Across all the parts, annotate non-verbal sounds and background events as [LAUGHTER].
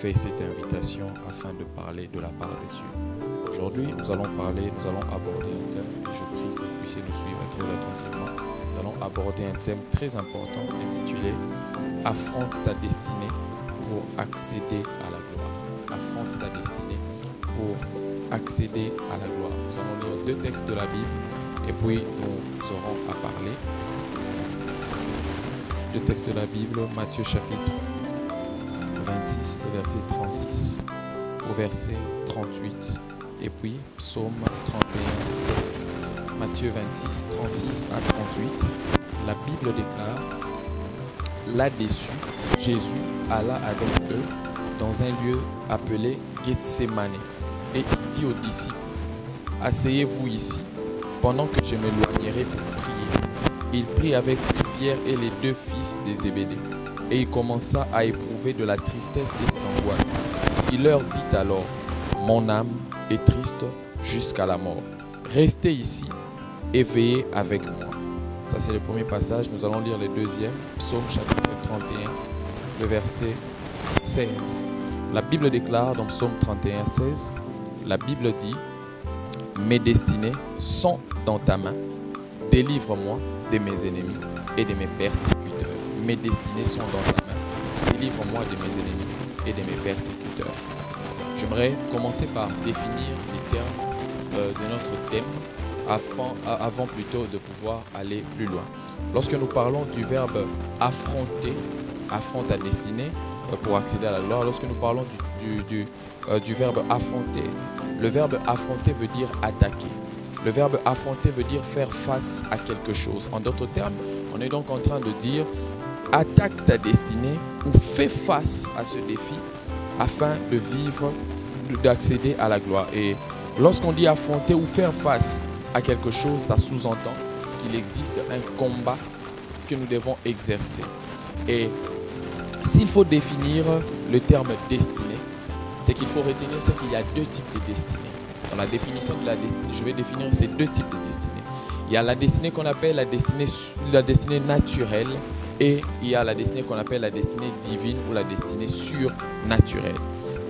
fait cette invitation afin de parler de la part de Dieu. Aujourd'hui, nous allons parler, nous allons aborder un thème et je prie que vous puissiez nous suivre très attentivement. Nous allons aborder un thème très important intitulé Affronte ta destinée pour accéder à la gloire. Affronte ta destinée pour accéder à la gloire. Nous allons lire deux textes de la Bible et puis nous aurons à parler. Deux textes de la Bible, Matthieu chapitre 26, le verset 36 au verset 38 et puis psaume 31, 7. Matthieu 26, 36 à 38. La Bible déclare Là-dessus, Jésus alla avec eux dans un lieu appelé Gethsemane et il dit aux disciples Asseyez-vous ici pendant que je m'éloignerai pour prier. Il prit avec lui Pierre et les deux fils des Zébédée et il commença à éprouver de la tristesse et des angoisses. Il leur dit alors, Mon âme est triste jusqu'à la mort. Restez ici et veillez avec moi. Ça c'est le premier passage. Nous allons lire le deuxième, Psaume chapitre 31, le verset 16. La Bible déclare dans Psaume 31, 16, la Bible dit, Mes destinées sont dans ta main. Délivre-moi de mes ennemis et de mes persécuteurs. Mes destinées sont dans ta main. Délivre-moi de mes ennemis et de mes persécuteurs. J'aimerais commencer par définir les termes euh, de notre thème avant, avant plutôt de pouvoir aller plus loin. Lorsque nous parlons du verbe affronter, affronte ta destinée euh, pour accéder à la gloire, lorsque nous parlons du, euh, du verbe affronter, le verbe affronter veut dire attaquer. Le verbe affronter veut dire faire face à quelque chose. En d'autres termes, on est donc en train de dire attaque ta destinée ou fais face à ce défi afin de vivre, d'accéder à la gloire. Et lorsqu'on dit affronter ou faire face à quelque chose, ça sous-entend qu'il existe un combat que nous devons exercer. Et s'il faut définir le terme destinée, c'est qu'il faut retenir c'est qu'il y a deux types de destinées. Dans la définition de la destinée, je vais définir ces deux types de destinées. Il y a la destinée qu'on appelle la destinée, la destinée naturelle et il y a la destinée qu'on appelle la destinée divine ou la destinée surnaturelle.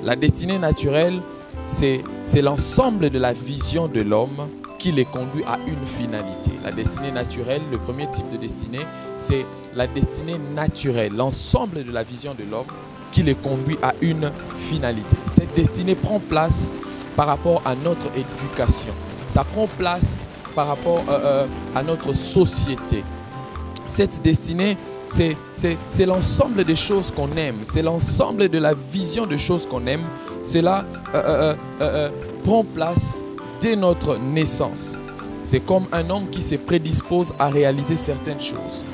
La destinée naturelle, c'est l'ensemble de la vision de l'homme qui les conduit à une finalité. La destinée naturelle, le premier type de destinée, c'est la destinée naturelle, l'ensemble de la vision de l'homme qui les conduit à une finalité. Cette destinée prend place par rapport à notre éducation. Ça prend place par rapport euh, euh, à notre société. Cette destinée, c'est l'ensemble des choses qu'on aime, c'est l'ensemble de la vision de choses qu'on aime. Cela euh, prend place dès notre naissance. C'est comme un homme qui se prédispose à réaliser certaines choses.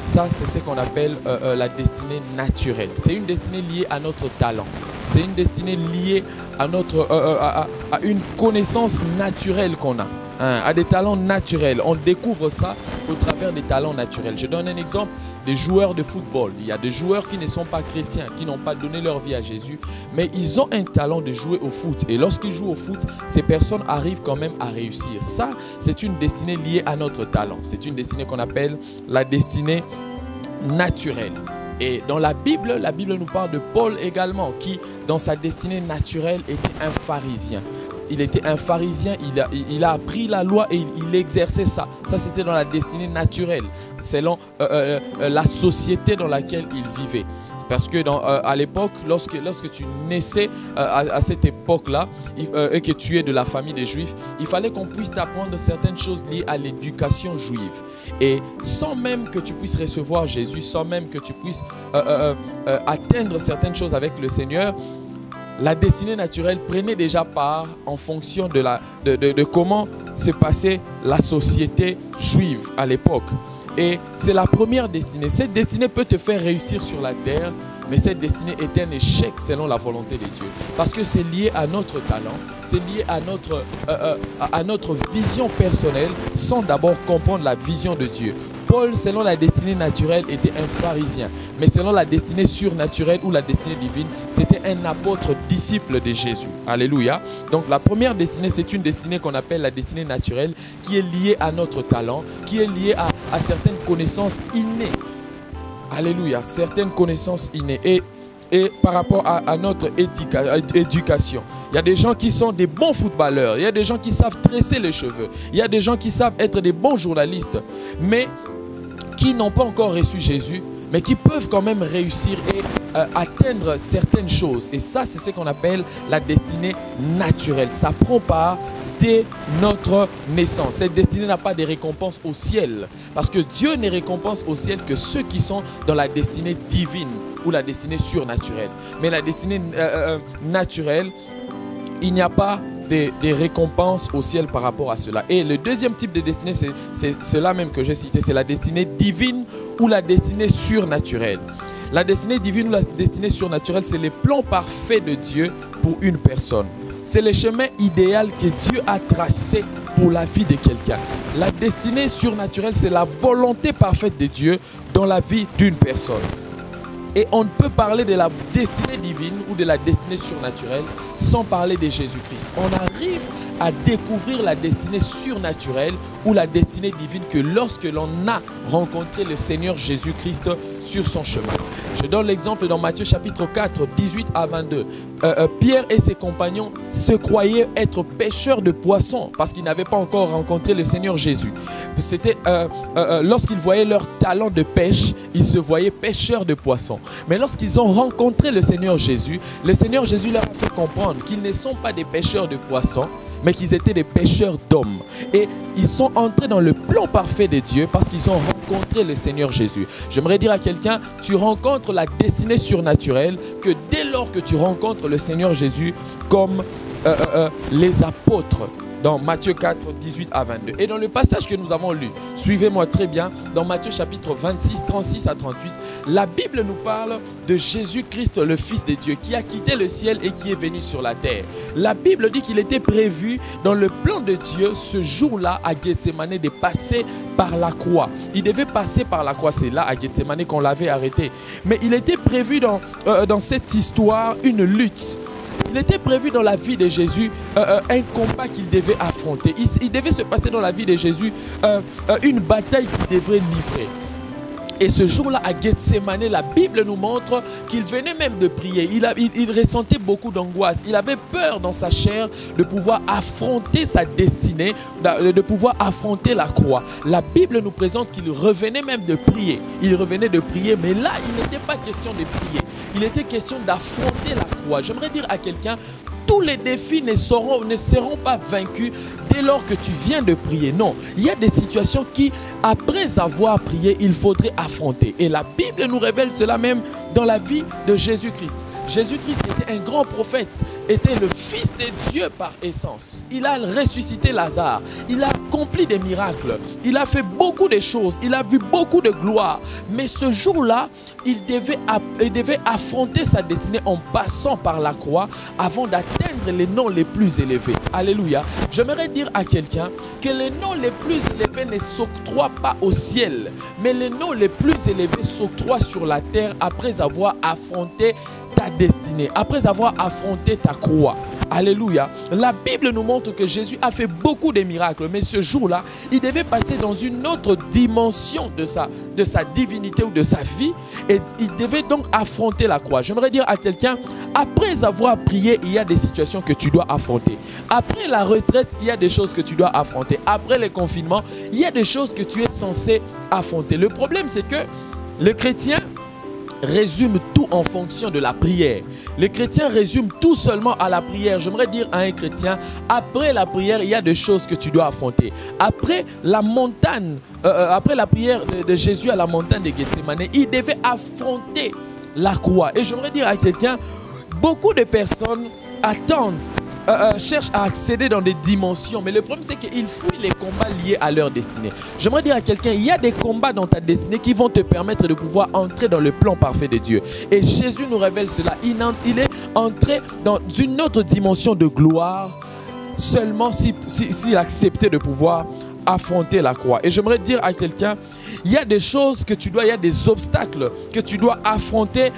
Ça, c'est ce qu'on appelle euh, euh, la destinée naturelle. C'est une destinée liée à notre talent. C'est une destinée liée à, notre, euh, à, une connaissance naturelle qu'on a, hein, à des talents naturels. On découvre ça au travers des talents naturels. Je donne un exemple des joueurs de football. Il y a des joueurs qui ne sont pas chrétiens, qui n'ont pas donné leur vie à Jésus, mais ils ont un talent de jouer au foot. Et lorsqu'ils jouent au foot, ces personnes arrivent quand même à réussir. Ça, c'est une destinée liée à notre talent. C'est une destinée qu'on appelle la destinée naturelle. Et dans la Bible, la Bible nous parle de Paul également, qui, dans sa destinée naturelle, était un pharisien il était un pharisien, il a, il a appris la loi et il, exerçait ça. Ça, c'était dans la destinée naturelle, selon euh, euh, euh, la société dans laquelle il vivait. Parce que à l'époque, lorsque, lorsque tu naissais à, cette époque-là et que tu es de la famille des Juifs, il fallait qu'on puisse t'apprendre certaines choses liées à l'éducation juive. Et sans même que tu puisses recevoir Jésus, sans même que tu puisses atteindre certaines choses avec le Seigneur, la destinée naturelle prenait déjà part en fonction de, comment se passait la société juive à l'époque. Et c'est la première destinée. Cette destinée peut te faire réussir sur la terre mais cette destinée est un échec selon la volonté de Dieu. Parce que c'est lié à notre talent, c'est lié à notre, euh, euh, à notre vision personnelle sans d'abord comprendre la vision de Dieu. Paul, selon la destinée naturelle, était un pharisien. Mais selon la destinée surnaturelle ou la destinée divine, c'était un apôtre disciple de Jésus. Alléluia. Donc la première destinée, c'est une destinée qu'on appelle la destinée naturelle, qui est liée à notre talent, qui est liée à, certaines connaissances innées. Alléluia. Certaines connaissances innées. Et et par rapport à, notre éducation. Il y a des gens qui sont des bons footballeurs, il y a des gens qui savent tresser les cheveux, il y a des gens qui savent être des bons journalistes, mais qui n'ont pas encore reçu Jésus, mais qui peuvent quand même réussir et euh, atteindre certaines choses. Et ça, c'est ce qu'on appelle la destinée naturelle. Ça prend part dès notre naissance. Cette destinée n'a pas de récompense au ciel, parce que Dieu ne récompense au ciel que ceux qui sont dans la destinée divine ou la destinée surnaturelle. Mais la destinée euh, euh, naturelle, il n'y a pas des, récompenses au ciel par rapport à cela. Et le deuxième type de destinée, c'est cela même que j'ai cité, c'est la destinée divine ou la destinée surnaturelle. La destinée divine ou la destinée surnaturelle, c'est les plans parfaits de Dieu pour une personne. C'est le chemin idéal que Dieu a tracé pour la vie de quelqu'un. La destinée surnaturelle, c'est la volonté parfaite de Dieu dans la vie d'une personne. Et on ne peut parler de la destinée divine ou de la destinée surnaturelle sans parler de Jésus-Christ. On arrive à découvrir la destinée surnaturelle ou la destinée divine que lorsque l'on a rencontré le Seigneur Jésus-Christ sur son chemin. Je donne l'exemple dans Matthieu chapitre 4, 18 à 22. Euh, euh, Pierre et ses compagnons se croyaient être pêcheurs de poissons parce qu'ils n'avaient pas encore rencontré le Seigneur Jésus. C'était euh, lorsqu'ils voyaient leur talent de pêche, ils se voyaient pêcheurs de poissons. Mais lorsqu'ils ont rencontré le Seigneur Jésus, le Seigneur Jésus leur a fait comprendre qu'ils ne sont pas des pêcheurs de poissons, mais qu'ils étaient des pêcheurs d'hommes. Et ils sont entrés dans le plan parfait de Dieu parce qu'ils ont rencontré le Seigneur Jésus. J'aimerais dire à quelqu'un, tu rencontres la destinée surnaturelle que dès lors que tu rencontres le Seigneur Jésus comme euh, euh, euh, les apôtres dans Matthieu 4, 18 à 22. Et dans le passage que nous avons lu, suivez-moi très bien, dans Matthieu chapitre 26, 36 à 38, la Bible nous parle de Jésus-Christ, le Fils de Dieu, qui a quitté le ciel et qui est venu sur la terre. La Bible dit qu'il était prévu dans le plan de Dieu ce jour-là à Gethsemane de passer par la croix. Il devait passer par la croix. C'est là à Gethsemane qu'on l'avait arrêté. Mais il était prévu dans, euh, dans cette histoire une lutte il était prévu dans la vie de Jésus euh, euh, un combat qu'il devait affronter. Il, devait se passer dans la vie de Jésus euh, une bataille qu'il devrait livrer. Et ce jour-là, à Gethsemane, la Bible nous montre qu'il venait même de prier. Il, ressentait beaucoup d'angoisse. Il avait peur dans sa chair de pouvoir affronter sa destinée, de pouvoir affronter la croix. La Bible nous présente qu'il revenait même de prier. Il revenait de prier, mais là, il n'était pas question de prier. Il était question d'affronter la croix. J'aimerais dire à quelqu'un, tous les défis ne seront, pas vaincus dès lors que tu viens de prier. Non, il y a des situations qui, après avoir prié, il faudrait affronter. Et la Bible nous révèle cela même dans la vie de Jésus-Christ. Jésus-Christ était un grand prophète, était le Fils de Dieu par essence. Il a ressuscité Lazare, il a accompli des miracles, il a fait beaucoup de choses, il a vu beaucoup de gloire. Mais ce jour-là, il devait, affronter sa destinée en passant par la croix avant d'atteindre les noms les plus élevés. Alléluia. J'aimerais dire à quelqu'un que les noms les plus élevés ne s'octroient pas au ciel, mais les noms les plus élevés s'octroient sur la terre après avoir affronté ta destinée, après avoir affronté ta croix. Alléluia. La Bible nous montre que Jésus a fait beaucoup de miracles, mais ce jour-là, il devait passer dans une autre dimension de sa, de sa divinité ou de sa vie, et il devait donc affronter la croix. J'aimerais dire à quelqu'un, après avoir prié, il y a des situations que tu dois affronter. Après la retraite, il y a des choses que tu dois affronter. Après le confinement, il y a des choses que tu es censé affronter. Le problème, c'est que le chrétien résume en fonction de la prière. Les chrétiens résument tout seulement à la prière. J'aimerais dire à un chrétien, après la prière, il y a des choses que tu dois affronter. Après la montagne, euh, euh, après la prière de, Jésus à la montagne de Gethsemane, il devait affronter la croix. Et j'aimerais dire à quelqu'un, beaucoup de personnes attendent euh, euh, cherchent à accéder dans des dimensions, mais le problème c'est qu'ils fuient les combats liés à leur destinée. J'aimerais dire à quelqu'un, il y a des combats dans ta destinée qui vont te permettre de pouvoir entrer dans le plan parfait de Dieu. Et Jésus nous révèle cela. Il, est entré dans une autre dimension de gloire seulement s'il si, si, acceptait de pouvoir affronter la croix. Et j'aimerais dire à quelqu'un, il y a des choses que tu dois, il y a des obstacles que tu dois affronter.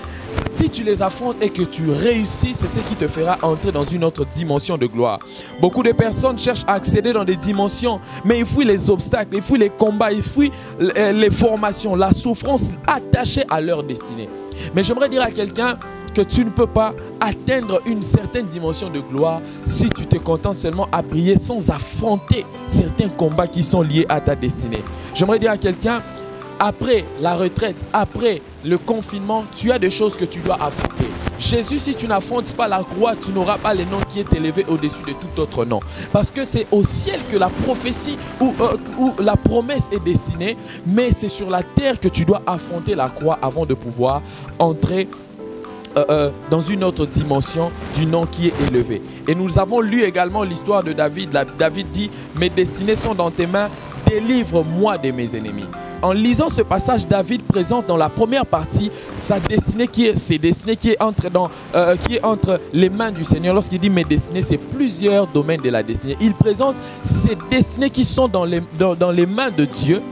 Si tu les affrontes et que tu réussis, c'est ce qui te fera entrer dans une autre dimension de gloire. Beaucoup de personnes cherchent à accéder dans des dimensions, mais ils fuient les obstacles, ils fuient les combats, ils fuient les formations, la souffrance attachée à leur destinée. Mais j'aimerais dire à quelqu'un, que tu ne peux pas atteindre une certaine dimension de gloire si tu te contentes seulement à prier sans affronter certains combats qui sont liés à ta destinée. J'aimerais dire à quelqu'un, après la retraite, après le confinement, tu as des choses que tu dois affronter. Jésus, si tu n'affrontes pas la croix, tu n'auras pas le nom qui est élevé au-dessus de tout autre nom. Parce que c'est au ciel que la prophétie ou, ou la promesse est destinée, mais c'est sur la terre que tu dois affronter la croix avant de pouvoir entrer euh, euh, dans une autre dimension du nom qui est élevé. Et nous avons lu également l'histoire de David. David dit, mes destinées sont dans tes mains, délivre-moi de mes ennemis. En lisant ce passage, David présente dans la première partie sa destinée qui est ses destinées qui est entre dans euh, qui est entre les mains du Seigneur. Lorsqu'il dit mes destinées, c'est plusieurs domaines de la destinée. Il présente ces destinées qui sont dans les, dans, dans les mains de Dieu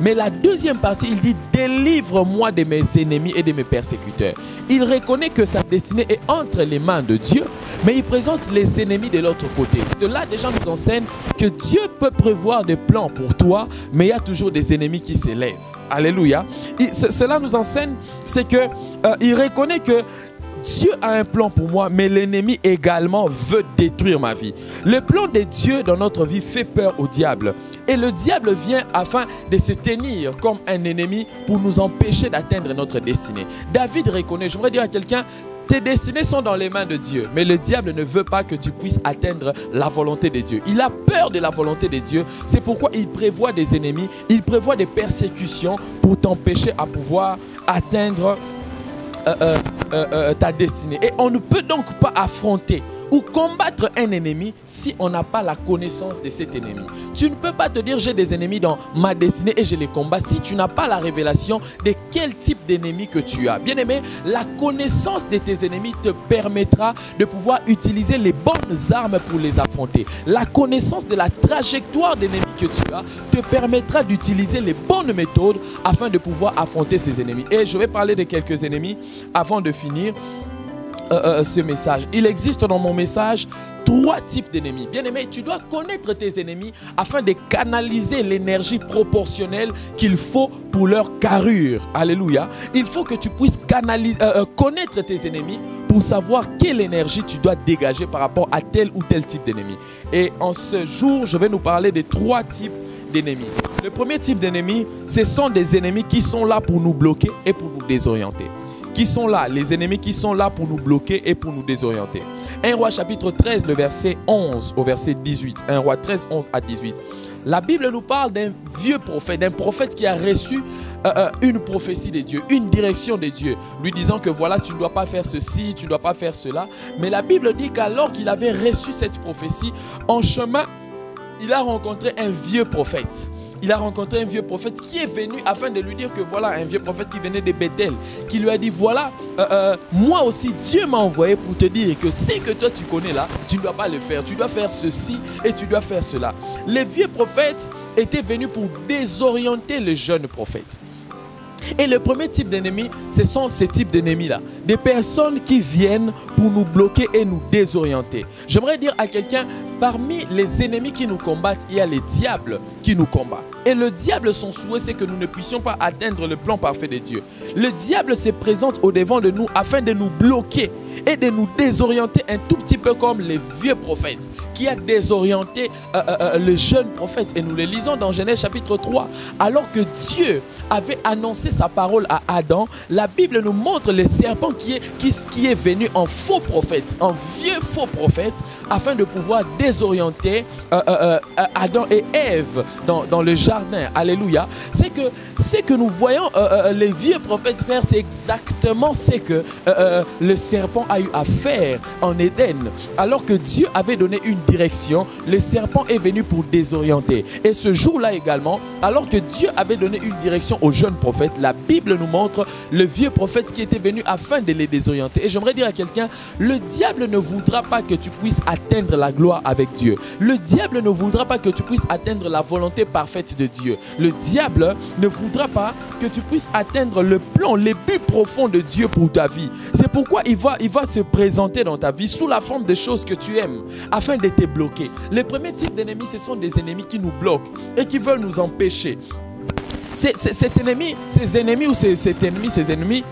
mais la deuxième partie, il dit Délivre-moi de mes ennemis et de mes persécuteurs. Il reconnaît que sa destinée est entre les mains de Dieu, mais il présente les ennemis de l'autre côté. Cela déjà nous enseigne que Dieu peut prévoir des plans pour toi, mais il y a toujours des ennemis qui s'élèvent. Alléluia. cela nous enseigne, c'est que euh, il reconnaît que Dieu a un plan pour moi, mais l'ennemi également veut détruire ma vie. Le plan de Dieu dans notre vie fait peur au diable. Et le diable vient afin de se tenir comme un ennemi pour nous empêcher d'atteindre notre destinée. David reconnaît, je voudrais dire à quelqu'un, tes destinées sont dans les mains de Dieu, mais le diable ne veut pas que tu puisses atteindre la volonté de Dieu. Il a peur de la volonté de Dieu. C'est pourquoi il prévoit des ennemis, il prévoit des persécutions pour t'empêcher à pouvoir atteindre euh, euh, euh, ta destinée. Et on ne peut donc pas affronter ou combattre un ennemi si on n'a pas la connaissance de cet ennemi. Tu ne peux pas te dire j'ai des ennemis dans ma destinée et je les combats si tu n'as pas la révélation de quel type d'ennemi que tu as. Bien aimé, la connaissance de tes ennemis te permettra de pouvoir utiliser les bonnes armes pour les affronter. La connaissance de la trajectoire d'ennemis que tu as te permettra d'utiliser les bonnes méthodes afin de pouvoir affronter ces ennemis. Et je vais parler de quelques ennemis avant de finir. Euh, euh, ce message. Il existe dans mon message trois types d'ennemis. Bien aimé, tu dois connaître tes ennemis afin de canaliser l'énergie proportionnelle qu'il faut pour leur carrure. Alléluia. Il faut que tu puisses euh, connaître tes ennemis pour savoir quelle énergie tu dois dégager par rapport à tel ou tel type d'ennemi. Et en ce jour, je vais nous parler des trois types d'ennemis. Le premier type d'ennemis, ce sont des ennemis qui sont là pour nous bloquer et pour nous désorienter qui sont là, les ennemis qui sont là pour nous bloquer et pour nous désorienter. 1 roi chapitre 13, le verset 11 au verset 18. 1 roi 13, 11 à 18. La Bible nous parle d'un vieux prophète, d'un prophète qui a reçu euh, euh, une prophétie de Dieu, une direction de Dieu, lui disant que voilà, tu ne dois pas faire ceci, tu ne dois pas faire cela. Mais la Bible dit qu'alors qu'il avait reçu cette prophétie, en chemin, il a rencontré un vieux prophète il a rencontré un vieux prophète qui est venu afin de lui dire que voilà, un vieux prophète qui venait de Bethel, qui lui a dit voilà, euh, euh, moi aussi Dieu m'a envoyé pour te dire que ce que toi tu connais là, tu ne dois pas le faire, tu dois faire ceci et tu dois faire cela. Les vieux prophètes étaient venus pour désorienter le jeune prophète. Et le premier type d'ennemi, ce sont ces types d'ennemis-là. Des personnes qui viennent pour nous bloquer et nous désorienter. J'aimerais dire à quelqu'un, parmi les ennemis qui nous combattent, il y a les diables qui nous combattent. Et le diable, son souhait, c'est que nous ne puissions pas atteindre le plan parfait de Dieu. Le diable se présente au devant de nous afin de nous bloquer et de nous désorienter un tout petit peu comme les vieux prophètes qui a désorienté euh, euh, euh, le jeune prophète. Et nous le lisons dans Genèse chapitre 3. Alors que Dieu avait annoncé sa parole à Adam, la Bible nous montre le serpent qui est, qui, qui est venu en faux prophète, en vieux faux prophète, afin de pouvoir désorienter Adam et Ève dans, dans le jardin. Alléluia. C'est que ce que nous voyons les vieux prophètes faire, c'est exactement ce que le serpent serpent a eu à faire en Éden, alors que Dieu avait donné une direction, le serpent est venu pour désorienter. Et ce jour-là également, alors que Dieu avait donné une direction aux jeunes prophètes, la Bible nous montre le vieux prophète qui était venu afin de les désorienter. Et j'aimerais dire à quelqu'un, le diable ne voudra pas que tu puisses atteindre la gloire avec Dieu. Le diable ne voudra pas que tu puisses atteindre la volonté parfaite de Dieu. Le diable ne voudra pas que tu puisses atteindre le plan, les buts profonds de Dieu pour ta vie. C'est pourquoi il va, se présenter dans ta vie sous la forme des choses que tu aimes, afin de te bloquer. Les premiers types d'ennemis, ce sont des ennemis qui nous bloquent et qui veulent nous empêcher. cet ennemi, ces ennemis ou ces, cet ennemi, ces ennemis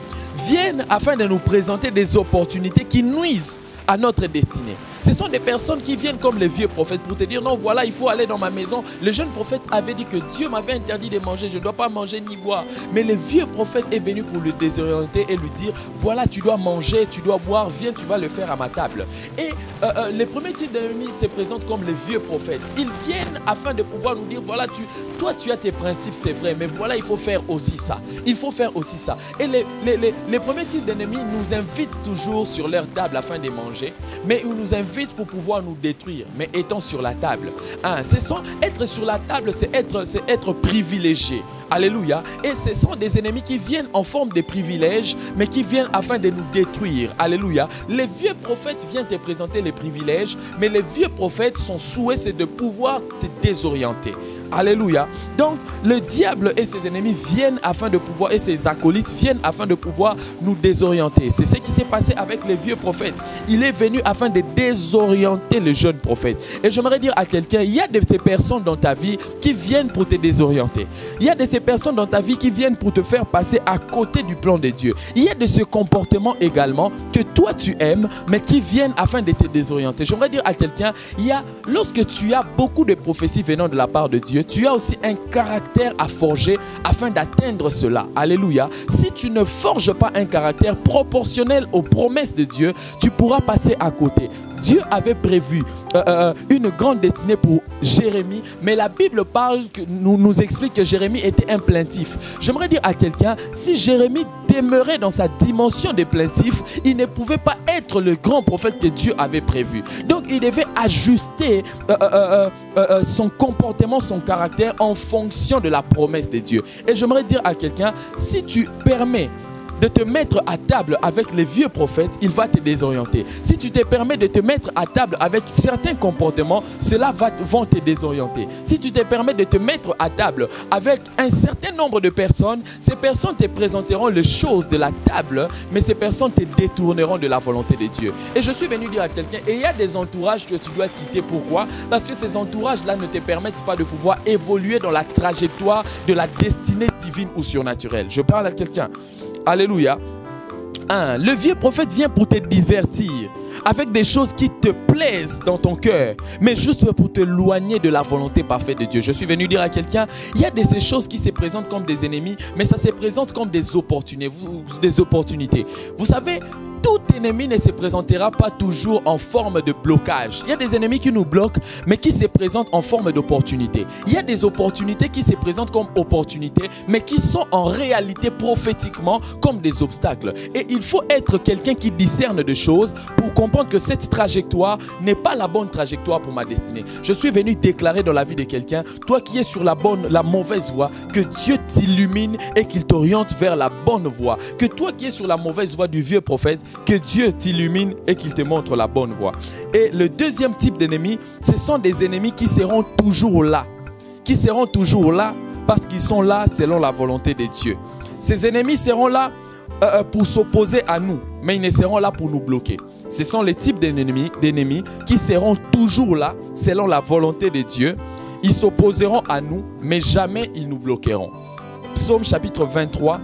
viennent afin de nous présenter des opportunités qui nuisent à notre destinée. Ce sont des personnes qui viennent comme les vieux prophètes pour te dire non, voilà, il faut aller dans ma maison. Le jeune prophète avait dit que Dieu m'avait interdit de manger, je ne dois pas manger ni boire. Mais le vieux prophète est venu pour le désorienter et lui dire voilà, tu dois manger, tu dois boire, viens, tu vas le faire à ma table. Et euh, euh, les premiers types d'ennemis se présentent comme les vieux prophètes. Ils viennent afin de pouvoir nous dire voilà, tu, toi tu as tes principes, c'est vrai, mais voilà, il faut faire aussi ça. Il faut faire aussi ça. Et les, les, les, les premiers types d'ennemis nous invitent toujours sur leur table afin de manger, mais ils nous invitent vite pour pouvoir nous détruire, mais étant sur la table. Hein, être sur la table, c'est être privilégié. Alléluia. Et ce sont des ennemis qui viennent en forme de privilèges, mais qui viennent afin de nous détruire. Alléluia. Les vieux prophètes viennent te présenter les privilèges, mais les vieux prophètes, son souhait, c'est de pouvoir te désorienter. Alléluia. Donc, le diable et ses ennemis viennent afin de pouvoir, et ses acolytes viennent afin de pouvoir nous désorienter. C'est ce qui s'est passé avec les vieux prophètes. Il est venu afin de désorienter les jeunes prophètes. Et j'aimerais dire à quelqu'un, il y a de ces personnes dans ta vie qui viennent pour te désorienter. Il y a de ces personnes dans ta vie qui viennent pour te faire passer à côté du plan de Dieu. Il y a de ce comportement également que toi tu aimes, mais qui viennent afin de te désorienter. J'aimerais dire à quelqu'un, il y a, lorsque tu as beaucoup de prophéties venant de la part de Dieu, tu as aussi un caractère à forger afin d'atteindre cela. Alléluia. Si tu ne forges pas un caractère proportionnel aux promesses de Dieu, tu pourras passer à côté. Dieu avait prévu euh, euh, une grande destinée pour Jérémie, mais la Bible parle, nous, nous explique que Jérémie était plaintif. J'aimerais dire à quelqu'un, si Jérémie demeurait dans sa dimension de plaintif, il ne pouvait pas être le grand prophète que Dieu avait prévu. Donc il devait ajuster euh, son comportement, son caractère en fonction de la promesse de Dieu. Et j'aimerais dire à quelqu'un, si tu permets de te mettre à table avec les vieux prophètes, il va te désorienter. Si tu te permets de te mettre à table avec certains comportements, cela va vont te désorienter. Si tu te permets de te mettre à table avec un certain nombre de personnes, ces personnes te présenteront les choses de la table, mais ces personnes te détourneront de la volonté de Dieu. Et je suis venu dire à quelqu'un, et il y a des entourages que tu dois quitter. Pourquoi? Parce que ces entourages-là ne te permettent pas de pouvoir évoluer dans la trajectoire de la destinée divine ou surnaturelle. Je parle à quelqu'un. Alléluia. Le vieux prophète vient pour te divertir avec des choses qui te plaisent dans ton cœur, mais juste pour te loigner de la volonté parfaite de Dieu. Je suis venu dire à quelqu'un, il y a de ces choses qui se présentent comme des ennemis, mais ça se présente comme. Des opportunités. Vous savez, ennemi ne se présentera pas toujours en forme de blocage. Il y a des ennemis qui nous bloquent, mais qui se présentent en forme d'opportunité. Il y a des opportunités qui se présentent comme opportunités, mais qui sont en réalité prophétiquement comme des obstacles. Et il faut être quelqu'un qui discerne des choses pour comprendre que cette trajectoire n'est pas la bonne trajectoire pour ma destinée. Je suis venu déclarer dans la vie de quelqu'un, toi qui es sur la bonne, la mauvaise voie, que Dieu t'illumine et qu'il t'oriente vers la bonne voie. Que toi qui es sur la mauvaise voie du vieux prophète, que Dieu t'illumine et qu'il te montre la bonne voie. Et le deuxième type d'ennemis, ce sont des ennemis qui seront toujours là. Qui seront toujours là parce qu'ils sont là selon la volonté de Dieu. Ces ennemis seront là euh, euh, pour s'opposer à nous, mais ils ne seront là pour nous bloquer. Ce sont les types d'ennemis, d'ennemis qui seront toujours là selon la volonté de Dieu. Ils s'opposeront à nous, mais jamais ils nous bloqueront. Psaume chapitre 23,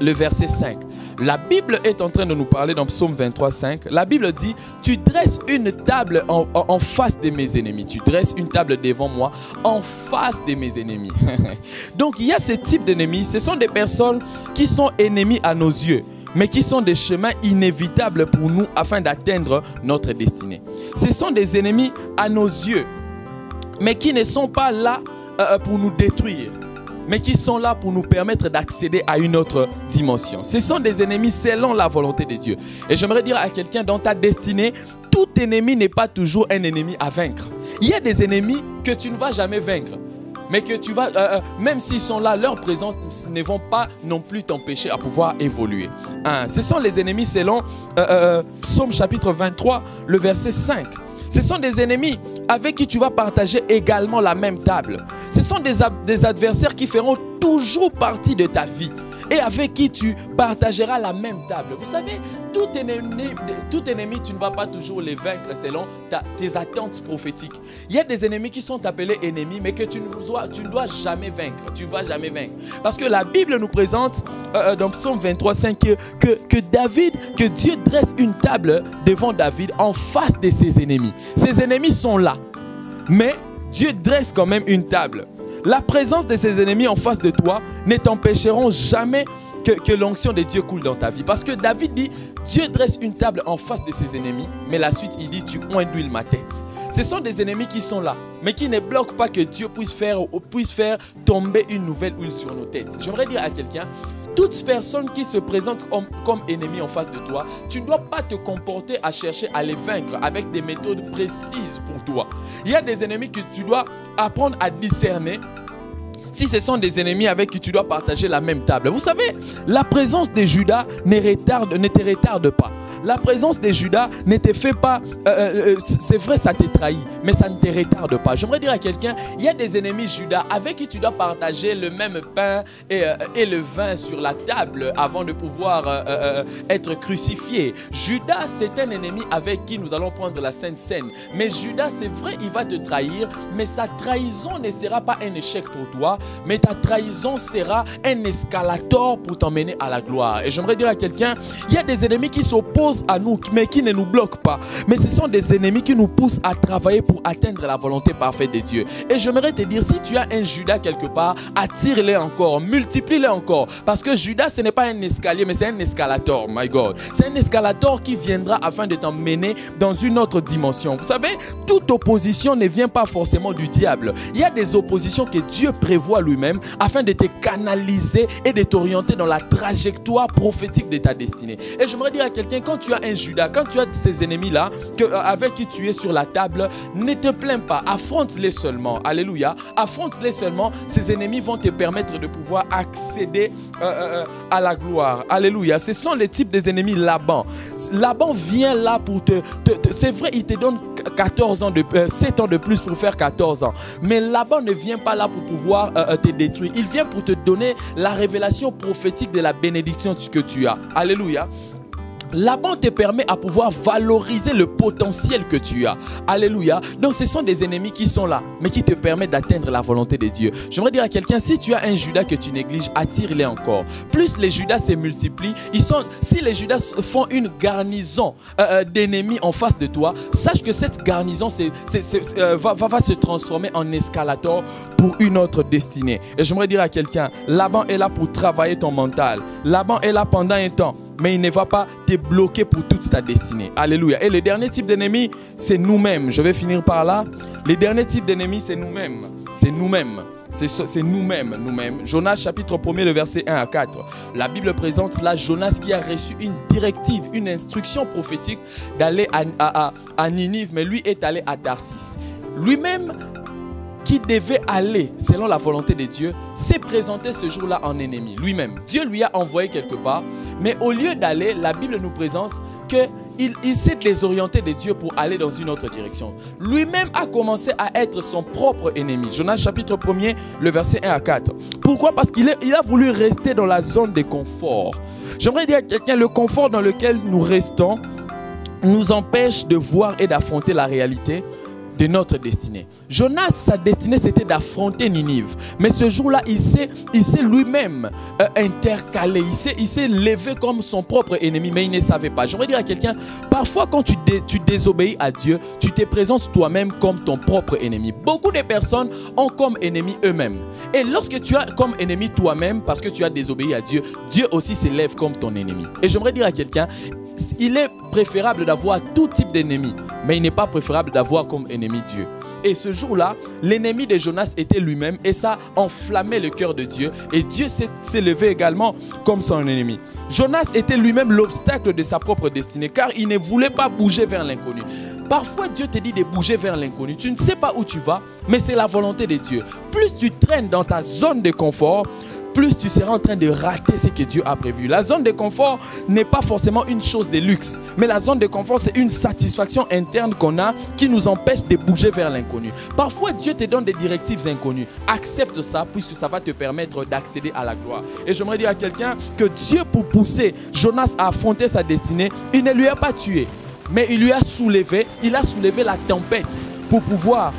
le verset 5. La Bible est en train de nous parler dans Psaume 23, 5. La Bible dit, tu dresses une table en, face de mes ennemis. Tu dresses une table devant moi en face de mes ennemis. [LAUGHS] Donc il y a ce type d'ennemis. Ce sont des personnes qui sont ennemis à nos yeux mais qui sont des chemins inévitables pour nous afin d'atteindre notre destinée. Ce sont des ennemis à nos yeux, mais qui ne sont pas là euh, pour nous détruire. Mais qui sont là pour nous permettre d'accéder à une autre dimension. Ce sont des ennemis selon la volonté de Dieu. Et j'aimerais dire à quelqu'un dans ta destinée, tout ennemi n'est pas toujours un ennemi à vaincre. Il y a des ennemis que tu ne vas jamais vaincre mais que tu vas, euh, euh, même s'ils sont là, leur présence ne vont pas non plus t'empêcher à pouvoir évoluer. Ce sont les ennemis selon euh, Psaume chapitre 23, le verset 5. Ce sont des ennemis avec qui tu vas partager également la même table. Ce sont des, adversaires qui feront toujours partie de ta vie et avec qui tu partageras la même table. Vous savez, tout ennemi, tu ne vas pas toujours les vaincre selon tes attentes prophétiques. Il y a des ennemis qui sont appelés ennemis, mais que tu ne dois, jamais vaincre. Tu ne vas jamais vaincre. Parce que la Bible nous présente euh, euh, dans Psaume 23, 5 que, que, que David, que Dieu dresse une table devant David en face de ses ennemis. Ses ennemis sont là. Mais Dieu dresse quand même une table. La présence de ses ennemis en face de toi ne t'empêcheront jamais que, l'onction de Dieu coule dans ta vie. Parce que David dit, Dieu dresse une table en face de ses ennemis, mais la suite, il dit, tu oins d'huile ma tête. Ce sont des ennemis qui sont là, mais qui ne bloquent pas que Dieu puisse faire, puisse faire tomber une nouvelle huile sur nos têtes. J'aimerais dire à quelqu'un, toute personne qui se présente comme, ennemi en face de toi, tu ne dois pas te comporter à chercher à les vaincre avec des méthodes précises pour toi. Il y a des ennemis que tu dois apprendre à discerner si ce sont des ennemis avec qui tu dois partager la même table. Vous savez, la présence de Judas ne, te retarde pas. La présence de Judas ne te fait pas... Euh, euh, euh, c'est vrai, ça te trahit, mais ça ne te retarde pas. J'aimerais dire à quelqu'un, il y a des ennemis Judas avec qui tu dois partager le même pain et, et le vin sur la table avant de pouvoir être crucifié. Judas, c'est un ennemi avec qui nous allons prendre la Sainte Seine. Mais Judas, c'est vrai, il va te trahir, mais sa trahison ne sera pas un échec pour toi, mais ta trahison sera un escalator pour t'emmener à la gloire. Et j'aimerais dire à quelqu'un, il y a des ennemis qui s'opposent à nous, mais qui ne nous bloquent pas. Mais ce sont des ennemis qui nous poussent à travailler pour atteindre la volonté parfaite de Dieu. Et j'aimerais te dire, si tu as un Judas quelque part, attire-les encore, multiplie-les encore. Parce que Judas, ce n'est pas un escalier, mais c'est un escalator, my God. C'est un escalator qui viendra afin de t'emmener dans une autre dimension. Vous savez, toute opposition ne vient pas forcément du diable. Il y a des oppositions que Dieu prévoit lui-même afin de te canaliser et de t'orienter dans la trajectoire prophétique de ta destinée. Et j'aimerais dire à quelqu'un, quand tu as un Judas, quand tu as ces ennemis-là, euh, avec qui tu es sur la table, ne te plains pas, affronte-les seulement. Alléluia. Affronte-les seulement. Ces ennemis vont te permettre de pouvoir accéder euh, euh, à la gloire. Alléluia. Ce sont les types des ennemis Laban. Laban vient là pour te... c'est vrai, il te donne 14 ans de, 7 ans de plus pour faire 14 ans. Mais Laban ne vient pas là pour pouvoir te détruire. Il vient pour te donner la révélation prophétique de la bénédiction que tu as. Alléluia. Laban te permet à pouvoir valoriser le potentiel que tu as. Alléluia. Donc ce sont des ennemis qui sont là, mais qui te permettent d'atteindre la volonté de Dieu. J'aimerais dire à quelqu'un, si tu as un Judas que tu négliges, attire-les encore. Plus les Judas se multiplient, ils sont, si les Judas font une garnison euh, euh, d'ennemis en face de toi, sache que cette garnison euh, va, va, se transformer en escalator pour une autre destinée. Et j'aimerais dire à quelqu'un, Laban est là pour travailler ton mental. Laban est là pendant un temps mais il ne va pas te bloquer pour toute ta destinée. Alléluia. Et le dernier type d'ennemi, c'est nous-mêmes. Je vais finir par là. Le dernier type d'ennemi, c'est nous-mêmes. C'est nous-mêmes. C'est nous-mêmes, nous-mêmes. Jonas chapitre 1 le verset 1 à 4. La Bible présente là Jonas qui a reçu une directive, une instruction prophétique d'aller à, Ninive, mais lui est allé à Tarsis. Lui-même qui devait aller selon la volonté de Dieu, s'est présenté ce jour-là en ennemi, lui-même. Dieu lui a envoyé quelque part, mais au lieu d'aller, la Bible nous présente qu'il il, s'est désorienté de Dieu pour aller dans une autre direction. Lui-même a commencé à être son propre ennemi. Jonas chapitre 1er, le verset 1 à 4. Pourquoi? Parce qu'il il a voulu rester dans la zone de confort. J'aimerais dire à quelqu'un, le confort dans lequel nous restons nous empêche de voir et d'affronter la réalité de notre destinée. Jonas, sa destinée, c'était d'affronter Ninive. Mais ce jour-là, il s'est, lui-même euh, intercalé. Il s'est, levé comme son propre ennemi, mais il ne savait pas. J'aimerais dire à quelqu'un, parfois quand tu, tu désobéis à Dieu, tu te présentes toi-même comme ton propre ennemi. Beaucoup de personnes ont comme ennemi eux-mêmes. Et lorsque tu as comme ennemi toi-même, parce que tu as désobéi à Dieu, Dieu aussi s'élève comme ton ennemi. Et j'aimerais dire à quelqu'un, il est préférable d'avoir tout type d'ennemis, mais il n'est pas préférable d'avoir comme ennemi Dieu. Et ce jour-là, l'ennemi de Jonas était lui-même et ça enflammait le cœur de Dieu. Et Dieu s'est levé également comme son ennemi. Jonas était lui-même l'obstacle de sa propre destinée car il ne voulait pas bouger vers l'inconnu. Parfois, Dieu te dit de bouger vers l'inconnu. Tu ne sais pas où tu vas, mais c'est la volonté de Dieu. Plus tu traînes dans ta zone de confort, plus tu seras en train de rater ce que Dieu a prévu. La zone de confort n'est pas forcément une chose de luxe, mais la zone de confort, c'est une satisfaction interne qu'on a qui nous empêche de bouger vers l'inconnu. Parfois, Dieu te donne des directives inconnues. Accepte ça, puisque ça va te permettre d'accéder à la gloire. Et j'aimerais dire à quelqu'un que Dieu, pour pousser Jonas à affronter sa destinée, il ne lui a pas tué, mais il lui a soulevé, il a soulevé la tempête pour pouvoir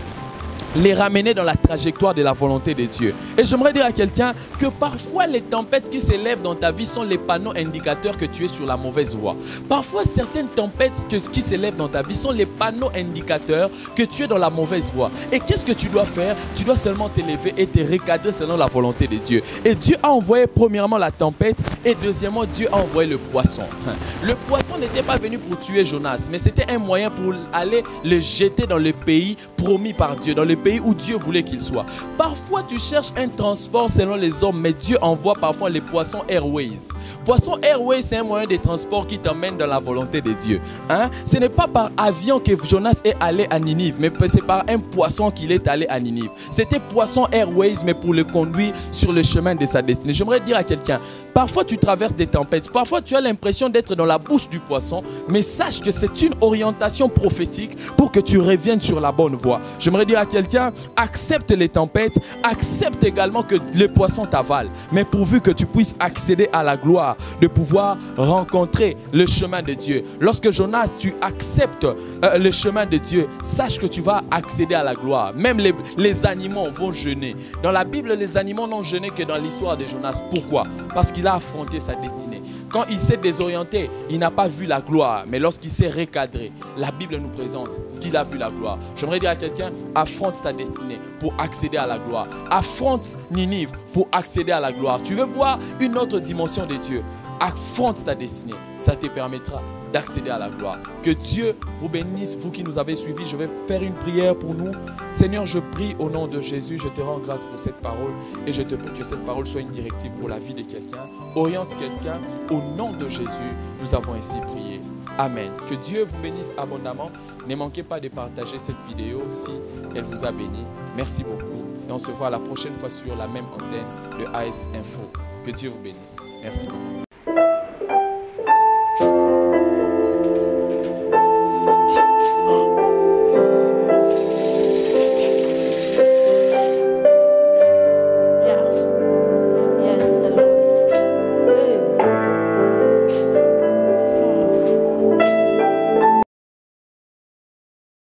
les ramener dans la trajectoire de la volonté de Dieu. Et j'aimerais dire à quelqu'un que parfois les tempêtes qui s'élèvent dans ta vie sont les panneaux indicateurs que tu es sur la mauvaise voie. Parfois certaines tempêtes qui s'élèvent dans ta vie sont les panneaux indicateurs que tu es dans la mauvaise voie. Et qu'est-ce que tu dois faire? Tu dois seulement t'élever et te recadrer selon la volonté de Dieu. Et Dieu a envoyé premièrement la tempête et deuxièmement Dieu a envoyé le poisson. [LAUGHS] Le poisson n'était pas venu pour tuer Jonas, mais c'était un moyen pour aller le jeter dans le pays promis par Dieu, dans le pays où Dieu voulait qu'il soit. Parfois, tu cherches un transport selon les hommes, mais Dieu envoie parfois les poissons Airways. Poisson Airways, c'est un moyen de transport qui t'emmène dans la volonté de Dieu. Hein? Ce n'est pas par avion que Jonas est allé à Ninive, mais c'est par un poisson qu'il est allé à Ninive. C'était Poisson Airways, mais pour le conduire sur le chemin de sa destinée. J'aimerais dire à quelqu'un, parfois tu traverses des tempêtes, parfois tu as l'impression d'être dans la bouche du poisson, mais sache que c'est une orientation prophétique pour que tu reviennes sur la bonne voie. J'aimerais dire à quelqu'un, accepte les tempêtes, accepte que les poissons t'avalent, mais pourvu que tu puisses accéder à la gloire, de pouvoir rencontrer le chemin de Dieu. Lorsque Jonas, tu acceptes euh, le chemin de Dieu, sache que tu vas accéder à la gloire. Même les animaux vont jeûner. Dans la Bible, les animaux n'ont jeûné que dans l'histoire de Jonas. Pourquoi? Parce qu'il a affronté sa destinée. Quand il s'est désorienté, il n'a pas vu la gloire, mais lorsqu'il s'est recadré, la Bible nous présente qu'il a vu la gloire. J'aimerais dire à quelqu'un, affronte ta destinée pour accéder à la gloire. Affronte Ninive pour accéder à la gloire. Tu veux voir une autre dimension de Dieu affronte ta destinée. Ça te permettra d'accéder à la gloire. Que Dieu vous bénisse, vous qui nous avez suivis. Je vais faire une prière pour nous. Seigneur, je prie au nom de Jésus. Je te rends grâce pour cette parole et je te prie que cette parole soit une directive pour la vie de quelqu'un. Oriente quelqu'un. Au nom de Jésus, nous avons ainsi prié. Amen. Que Dieu vous bénisse abondamment. Ne manquez pas de partager cette vidéo si elle vous a béni. Merci beaucoup. Et on se voit la prochaine fois sur la même antenne de AS Info. Que Dieu vous bénisse. Merci beaucoup.